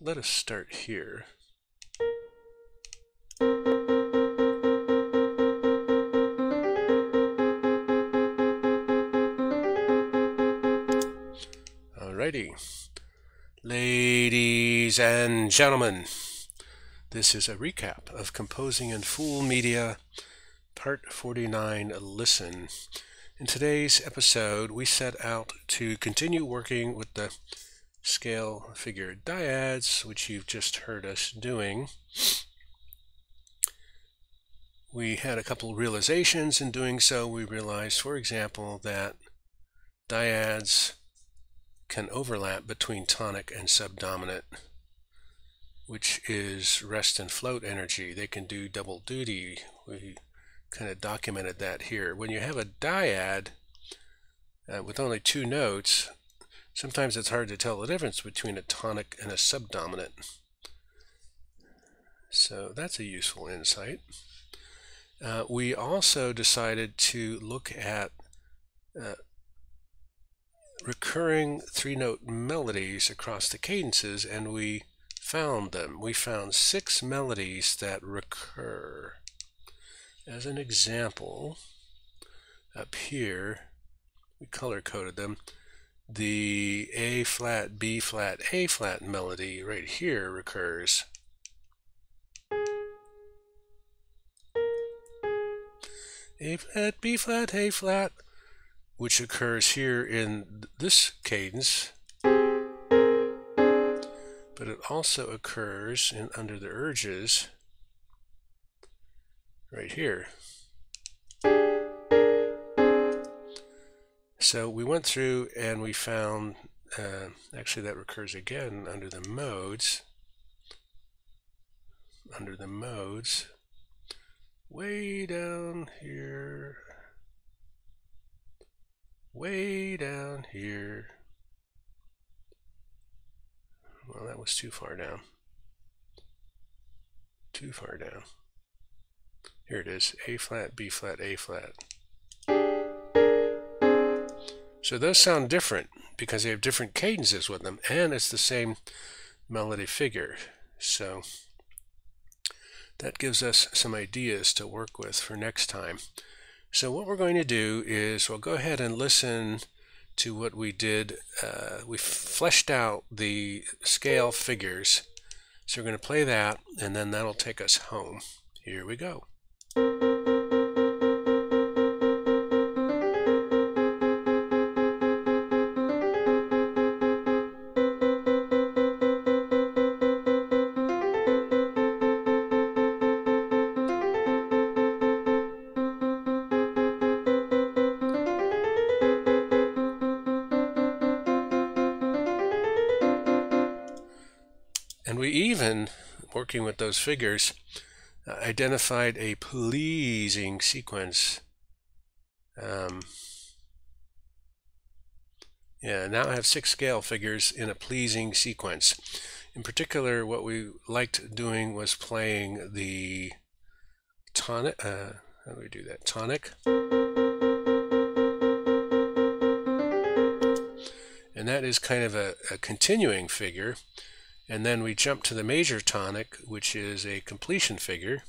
let us start here. Alrighty. Ladies and gentlemen, this is a recap of Composing in Full Media, Part 49 Listen. In today's episode, we set out to continue working with the scale figure dyads, which you've just heard us doing. We had a couple realizations in doing so. We realized, for example, that dyads can overlap between tonic and subdominant, which is rest and float energy. They can do double duty. We kind of documented that here. When you have a dyad uh, with only two notes, sometimes it's hard to tell the difference between a tonic and a subdominant. So that's a useful insight. Uh, we also decided to look at uh, recurring three-note melodies across the cadences and we found them. We found six melodies that recur. As an example, up here, we color-coded them. The A flat, B flat, A flat melody right here recurs. A flat, B flat, A flat, which occurs here in this cadence, but it also occurs in under the urges right here. So we went through and we found, uh, actually that recurs again under the modes, under the modes, way down here, way down here. Well, that was too far down. Too far down. Here it is, A flat, B flat, A flat. So those sound different because they have different cadences with them, and it's the same melody figure. So that gives us some ideas to work with for next time. So what we're going to do is we'll go ahead and listen to what we did. Uh, we fleshed out the scale figures. So we're going to play that and then that'll take us home. Here we go. And we even, working with those figures, uh, identified a pleasing sequence. Um, yeah, now I have six scale figures in a pleasing sequence. In particular, what we liked doing was playing the tonic. Uh, how do we do that? Tonic. And that is kind of a, a continuing figure. And then we jump to the major tonic, which is a completion figure.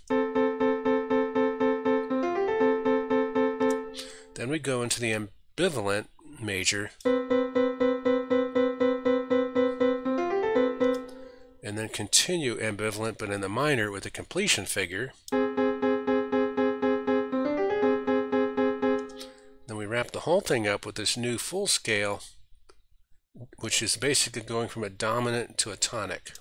Then we go into the ambivalent major. And then continue ambivalent, but in the minor with a completion figure. Then we wrap the whole thing up with this new full scale which is basically going from a dominant to a tonic.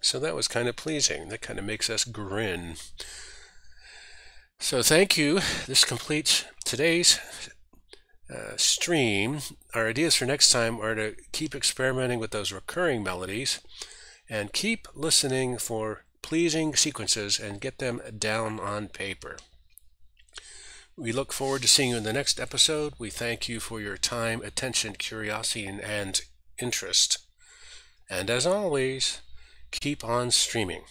So that was kind of pleasing. That kind of makes us grin. So thank you. This completes today's uh, stream. Our ideas for next time are to keep experimenting with those recurring melodies and keep listening for pleasing sequences and get them down on paper. We look forward to seeing you in the next episode. We thank you for your time, attention, curiosity, and interest. And as always, keep on streaming.